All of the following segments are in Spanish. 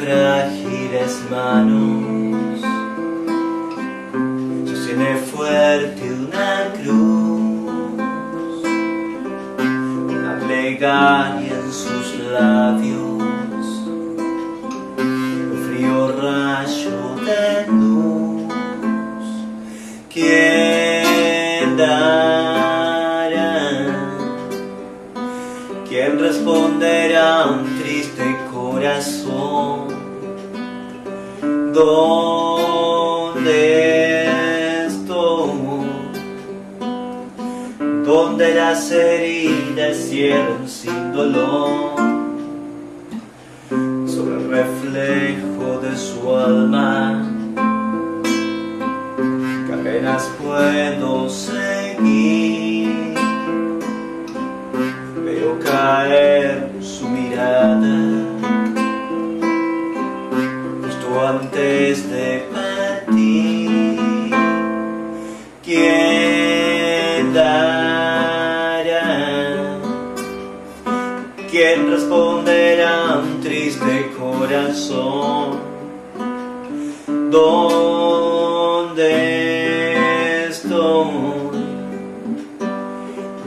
frágiles manos. Sostiene fuerte una cruz. Una plegaria en sus labios. Un frío rayo de luz. ¿Quién dará? ¿Quién responderá un triste corazón? ¿Dónde estoy? Donde las heridas cierran sin dolor sobre el reflejo de su alma que apenas puedo seguir veo caer antes de partir ¿Quién dará? ¿Quién responderá a un triste corazón? ¿Dónde estoy?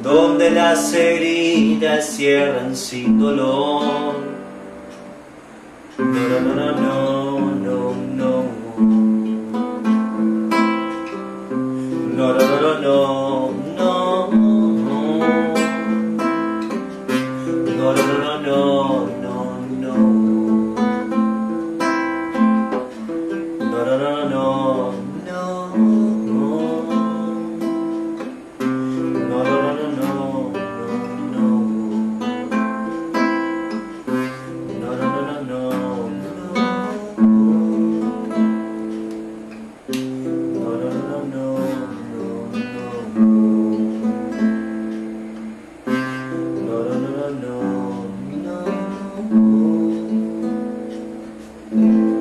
Donde las heridas cierran sin dolor. no, no, no.